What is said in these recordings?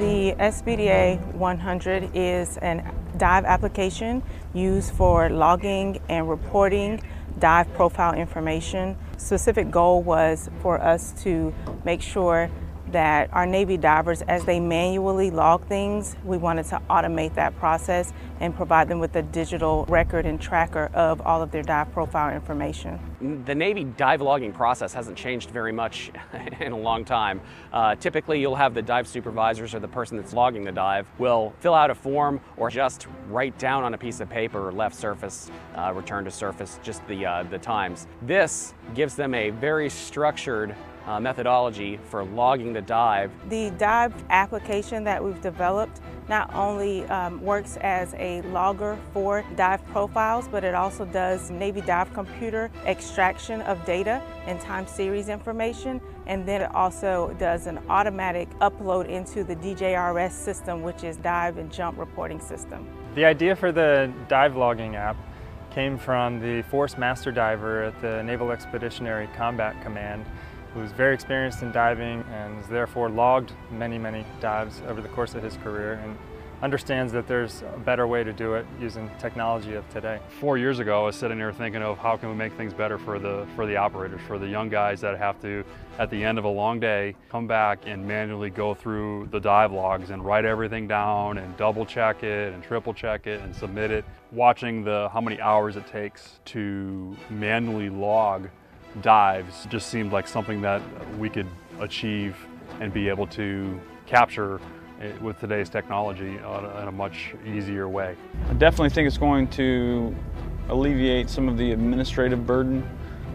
The SBDA 100 is an dive application used for logging and reporting dive profile information. Specific goal was for us to make sure that our Navy divers, as they manually log things, we wanted to automate that process and provide them with a digital record and tracker of all of their dive profile information. The Navy dive logging process hasn't changed very much in a long time. Uh, typically, you'll have the dive supervisors or the person that's logging the dive will fill out a form or just write down on a piece of paper, left surface, uh, return to surface, just the, uh, the times. This gives them a very structured uh, methodology for logging the dive. The dive application that we've developed not only um, works as a logger for dive profiles, but it also does Navy dive computer extraction of data and time series information, and then it also does an automatic upload into the DJRS system, which is dive and jump reporting system. The idea for the dive logging app came from the Force Master Diver at the Naval Expeditionary Combat Command who's very experienced in diving and has therefore logged many, many dives over the course of his career and understands that there's a better way to do it using technology of today. Four years ago, I was sitting here thinking of how can we make things better for the, for the operators, for the young guys that have to, at the end of a long day, come back and manually go through the dive logs and write everything down and double check it and triple check it and submit it. Watching the how many hours it takes to manually log dives just seemed like something that we could achieve and be able to capture with today's technology in a much easier way. I definitely think it's going to alleviate some of the administrative burden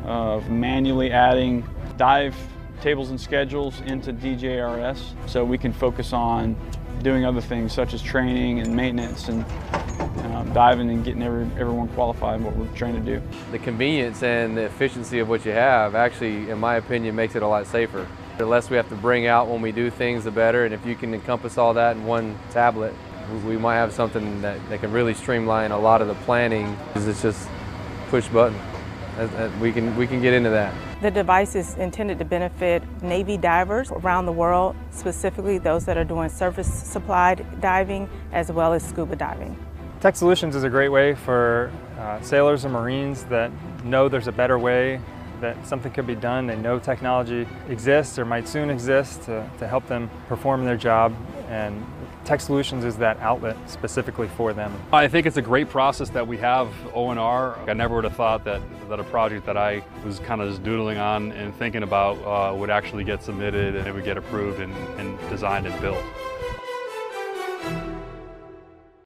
of manually adding dive tables and schedules into DJRS so we can focus on doing other things such as training and maintenance and um, diving and getting every, everyone qualified in what we're trying to do. The convenience and the efficiency of what you have actually, in my opinion, makes it a lot safer. The less we have to bring out when we do things, the better. And if you can encompass all that in one tablet, we might have something that, that can really streamline a lot of the planning. Because it's just push button. We can, we can get into that. The device is intended to benefit Navy divers around the world, specifically those that are doing surface supplied diving as well as scuba diving. Tech Solutions is a great way for uh, sailors and Marines that know there's a better way, that something could be done. They know technology exists or might soon exist to, to help them perform their job. And Tech Solutions is that outlet specifically for them. I think it's a great process that we have ONR. I never would have thought that, that a project that I was kind of just doodling on and thinking about uh, would actually get submitted and it would get approved and, and designed and built.